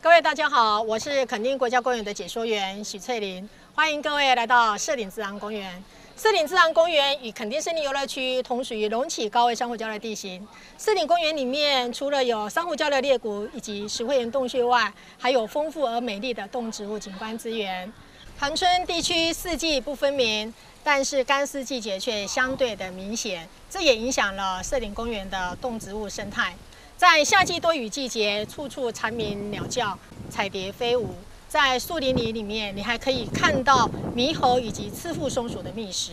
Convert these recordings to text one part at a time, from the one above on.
各位大家好，我是垦丁国家公园的解说员许翠玲，欢迎各位来到社顶自然公园。社顶自然公园与垦丁森林游乐区同属于隆起高位珊瑚礁的地形。社顶公园里面除了有珊瑚礁的裂谷以及石灰岩洞穴外，还有丰富而美丽的动植物景观资源。恒春地区四季不分明，但是干湿季节却相对的明显，这也影响了社顶公园的动植物生态。在夏季多雨季节，处处蝉鸣鸟叫，彩蝶飞舞。在树林里里面，你还可以看到猕猴以及赤腹松鼠的觅食。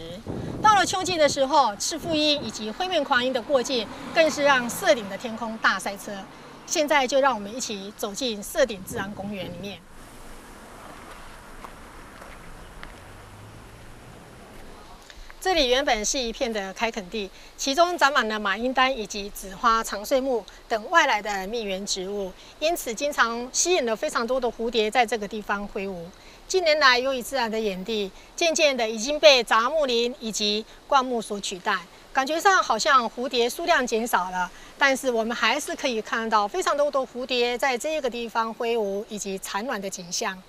到了秋季的时候，赤腹鹰以及灰面狂鹰的过境，更是让社顶的天空大塞车。现在就让我们一起走进社顶自然公园里面。这里原本是一片的开垦地，其中长满了马缨丹以及紫花长穗木等外来的蜜源植物，因此经常吸引了非常多的蝴蝶在这个地方挥舞。近年来，由于自然的演地，渐渐的已经被杂木林以及灌木所取代，感觉上好像蝴蝶数量减少了，但是我们还是可以看到非常多的蝴蝶在这个地方挥舞以及产卵的景象。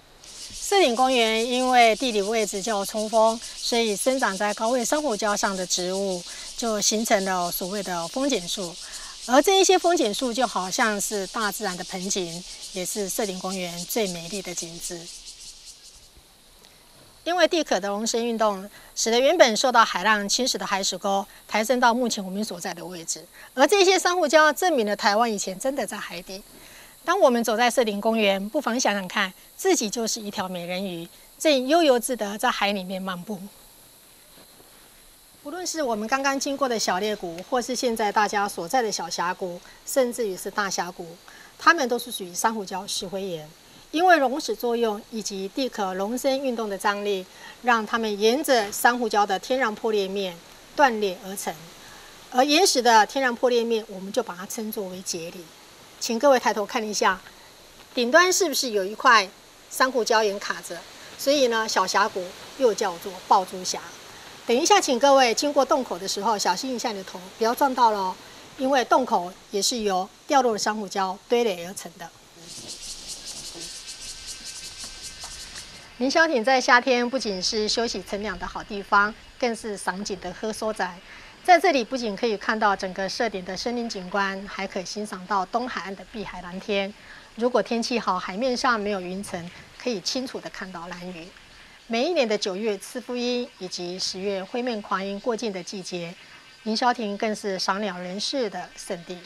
社顶公园因为地理位置较冲锋，所以生长在高位珊瑚礁上的植物就形成了所谓的风景树。而这一些风景树就好像是大自然的盆景，也是社顶公园最美丽的景致。因为地壳的隆升运动，使得原本受到海浪侵蚀的海水沟抬升到目前我们所在的位置。而这些珊瑚礁证明了台湾以前真的在海底。当我们走在森林公园，不妨想想看，自己就是一条美人鱼，正悠游自得在海里面漫步。无论是我们刚刚经过的小裂谷，或是现在大家所在的小峡谷，甚至于是大峡谷，它们都是属于珊瑚礁石灰岩。因为溶蚀作用以及地壳隆升运动的张力，让它们沿着珊瑚礁的天然破裂面断裂而成。而岩石的天然破裂面，我们就把它称作为节理。请各位抬头看一下，顶端是不是有一块珊瑚礁岩卡着？所以呢，小峡谷又叫做爆珠峡。等一下，请各位经过洞口的时候，小心一下你的头，不要撞到了，因为洞口也是由掉落的珊瑚礁堆垒而成的。林霄亭在夏天不仅是休息乘凉的好地方，更是赏景的喝所在。在这里不仅可以看到整个社顶的森林景观，还可以欣赏到东海岸的碧海蓝天。如果天气好，海面上没有云层，可以清楚地看到蓝鱼。每一年的九月赤腹鹰以及十月灰面狂鹰过境的季节，凌霄亭更是赏鸟人士的圣地。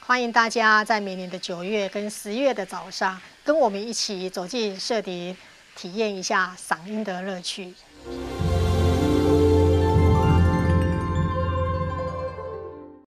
欢迎大家在每年的九月跟十月的早上，跟我们一起走进社顶，体验一下赏鹰的乐趣。